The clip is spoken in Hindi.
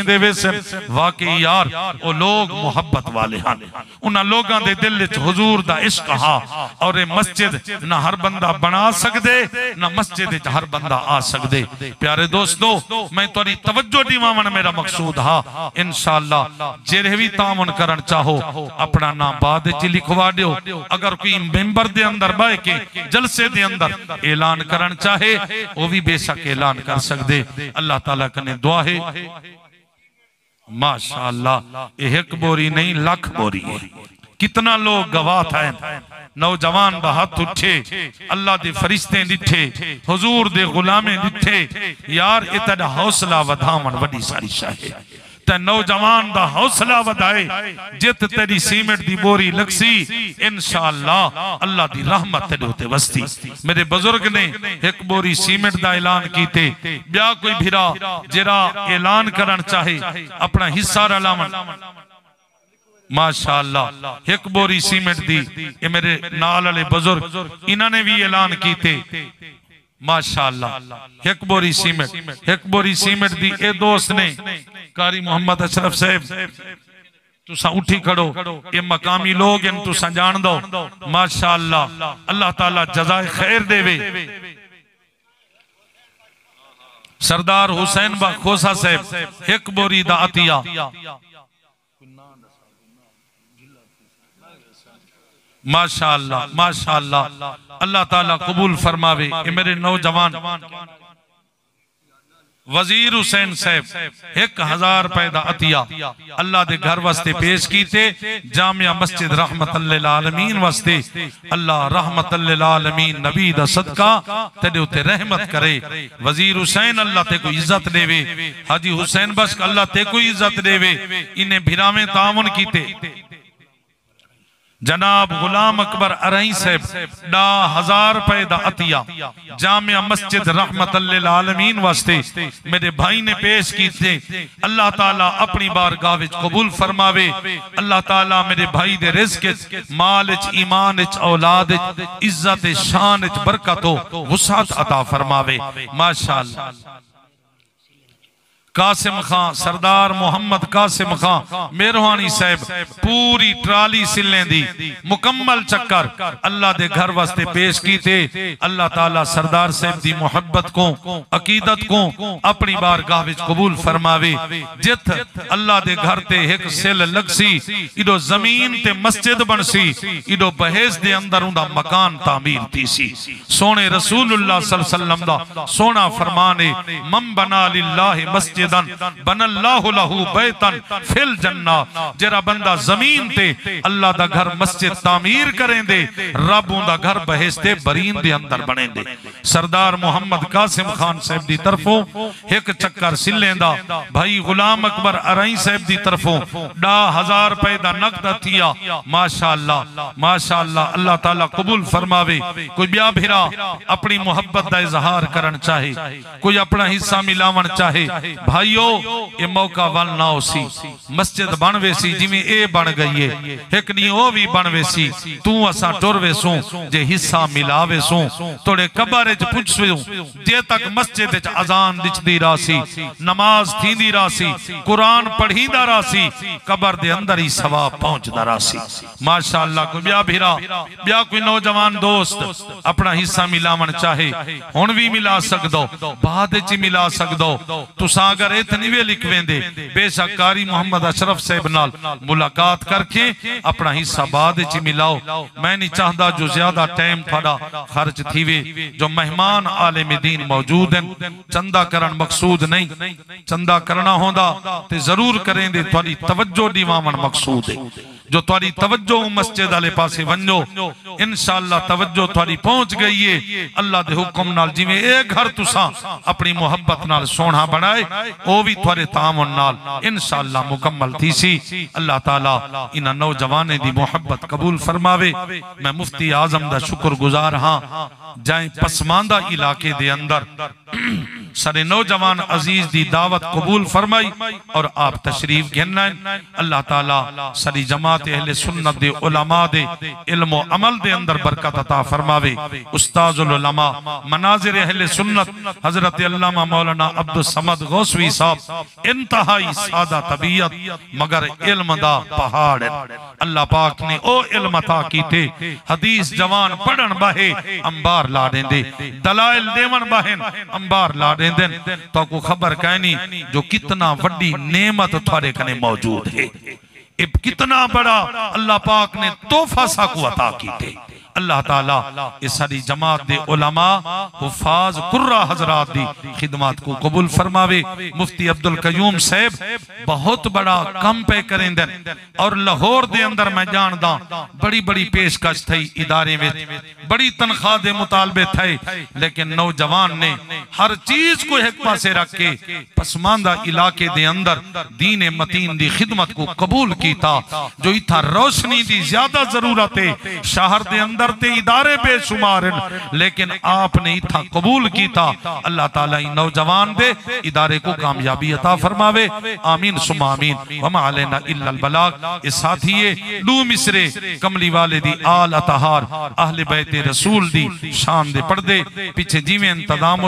दे दा प्यारे दोस्तों, मैं तुहाडी तवज्जो दिवावन मेरा मकसूद हा। इंशाअल्लाह जेरे भी तामन करन चाहो, अपना नाम बाद लिखवा दियो। अगर कोई मेंबर दे अंदर बह के, जलसे दे अंदर ऐलान करन चाहे, वो भी बेशक ऐलान कर सकदे। अल्लाह ताला कने दुआ है। माशाअल्लाह ये एक बोरी नहीं, लाख बोरी है। कितना लोग गवाह था नौजवान बहत उठे, अल्लाह दे फरिश्ते दिठे हुजूर दे गुलामे दिठे यार, इतना हौसला वधावन वडी सारी शाह। ते नौजवान दा हौसला वधाए, जित तेरी सीमेंट दी बोरी लगसी इंशाअल्लाह अल्लाह दी रहमत तेरे वसती। मेरे बुज़ुर्ग ने एक बोरी सीमेंट दा ऐलान कीते ब्या कोई भिरा जेरा ऐलान करन चाहे, अपना हिस्सा रलावन। माशाअल्लाह एक बोरी सीमेंट दी ये मेरे नाल वाले बुज़ुर्ग इन्होंने भी ऐलान कीते। माशाअल्लाह एक बोरी सीमेंट एक बोरी सीमेंट दी, ए दोस्त ने कारी मोहम्मद अशरफ साहब, तुसा उठी खड़ो। ये मकामी लोग इन तुसा जान दो। माशाअल्लाह अल्लाह ताला जजाए खैर देवे। सरदार हुसैन बा खोसा साहब, एक बोरी दा अतिया। माशाअल्लाह माशाअल्लाह अल्लाह ताला कबूल फरमावे। ये मेरे नौजवान वज़ीर हुसैन साहब, एक हज़ार पैदा अतिया। अल्लाह दे घर वास्ते पेश कीते, जामिया मस्जिद रहमत आलमीन वास्ते। अल्लाह रहमत आलमीन नबी दा सदका तेरे उते रहमत करे। वज़ीर हुसैन अल्लाह ते को इज़्ज़त देवे। हाजी हुसैन बस अल्लाह ते को इज़्ज़त देवे। इन्हें भिरावे तावन कीते। जनाब गुलाम अकबर अरई साहब डा हज़ार रुपए दा अतिया। जामिया मस्जिद रहमत आलमीन वास्ते मेरे भाई ने पेश कीते। अल्लाह ताला अपनी बारगाह विच कबूल फरमावे। अल्लाह ताला मेरे भाई दे विच माल ईमान औलाद इज़्ज़त शान बरकत हो, वसात अता फरमावे। माशाअल्लाह कासिम खान सरदार मोहम्मद कासिम खान मेहरबानी साहब, पूरी ट्राली सिले दी, मुकम्मल चक्कर, अल्लाह दे घर वास्ते पेश कीते, अल्लाह ताला सरदार साहब दी मोहब्बत को, अकीदत को, अपनी बारगाह विच कबूल फरमावे। जित अल्लाह दे घर ते एक सिल लगसी, इडो ज़मीन ते मस्जिद बनसी, इडो बहेज दे अंदर उंदा मकान तामीर तीसी। सोने रसूलुल्लाह सल्लल्लाहु अलैहि वसल्लम दा सोना फरमान है मम बना लिल्लाहि मस्जिद मस्जिदन बनल्लाहु लहू बैतन, फिल जन्ना। जरा बंदा ज़मीन ते अल्लाह दा घर मस्जिद तामीर करेंदे रब उंदा घर बहेस्ते बरीन दे अंदर बनेंदे। सरदार मोहम्मद कासिम खान साहब दी तरफों एक चक्कर सिलेंदा भाई गुलाम अकबर अरई साहब दी तरफों डा हज़ार रुपए दा नकद थिया माशाअल्लाह माशाअल्लाह अल्लाह ताला कबूल फरमावे, कोई ब्या भिरा अपनी मोहब्बत दा इजहार करन चाहे, कोई अपना हिस्सा मिलावन चाहे भाइयों, ये मौका ना सी मस्जिद बन ए बन गई है। एक नहीं वो भी बन तू असा जे हिस्सा मिला तोड़े च जे तक मस्जिद च अजान नमाज़ थींदी रासी, कुरान पढ़ीदा रासी, कबर दे अंदर ही सवाब पहुंचदा रासी। माशाअल्लाह कोई ब्या ब्या कोई नौजवान दोस्त, अपना हिस्सा मिलावन चाहे हुन भी मिला सकदो, बाद च मिला सकदो। तुसा अगर इतनी वे लिखवेंदे, बेशक कारी मोहम्मद अशरफ साहब नाल मुलाकात करके अपना हिस्सा बाद च मिलाओ। मैं नहीं चाहता जो ज़्यादा टाइम थोड़ा खर्च थीवे, जो मेहमान मौजूद हैं। चंदा करण मकसूद नहीं। चंदा करना होंदा, ते ज़रूर करेंदे थोड़ी तवज्जो मकसूद है। जो थोड़ी तवज्जो मस्जिद वाले पासे वनो इंशाअल्लाह तवज्जो थोड़ी पहुँच गई है। अल्लाह दे हुक्म नाल जिवें ए घर तुसा अपनी मोहब्बत नाल सोना बनाए, ओ भी थोड़े तावन नाल इंशाअल्लाह मुकम्मल थी सी। अल्लाह ताला इन नौजवाने दी मोहब्बत कबूल फरमावे। मैं मुफ्ती आज़म दा शुक्रगुजार हाँ, जाए पसमानदा इलाके दे अंदर। सारे नौजवान अज़ीज़ दी दावत कबूल फरमाई और आप तशरीफ़ गिनना अल्लाह ताला सारी जमात अहले सुन्नत दे, उलमा दे, इल्म अमल दे अंदर बरकत अता फरमावे उस्ताजुल उलमा, मनाजिर अहले सुन्नत, हज़रत अल्लामा मौलाना अब्दुल समद गौसवी साहब, इंतहाई सादा तबीयत, मगर इल्म दा पहाड़। अल्लाह पाक ने ओ इल्म अता कीते, हदीस जवान पढ़न बाहे, अंबार ला देंदे, दलाइल देवन बाहन अंबार ला देंदे तो को खबर कहनी, जो कितना वड्डी नेमत थारे कने मौजूद है। ये कितना बड़ा अल्लाह पाक ने तोहफा साकू अता कीते अल्लाह ताला ये सारी जमात दे उलमा, हुफाज, कुर्रा हजरात दी खिदमत को कबूल फरमावे। मुफ्ती अब्दुल कयूम साहब, बहुत बड़ा कम पे करेंदन। और लाहौर दे अंदर मैं जानदा, बड़ी बड़ी पेशकश थई इदारे में। बड़ी तनख्वाह दे मुतालबे थे लेकिन नौजवान ने हर चीज़ को एक पासे रख। के पसमानदा इलाके दे अंदर, दीन मतीन दी खिदमत को कबूल कीता, जो इथा रोशनी दी ज़्यादा ज़रूरत है। शहर दे अंदर ते इदारे बेशुमार हैं लेकिन आपने इथा कबूल कीता। अल्लाह ताला इन नौजवान दे, इदारे को कामयाबी अता फरमावे। आमीन, सुमा आमीन। वमा अलैना इल्लल बलाग। इस साथिए लू मिसरे, कमली वाले दी आल अतहार। अहले बैत रसूल दी शान दे पर्दे पीछे जिवें इंतज़ाम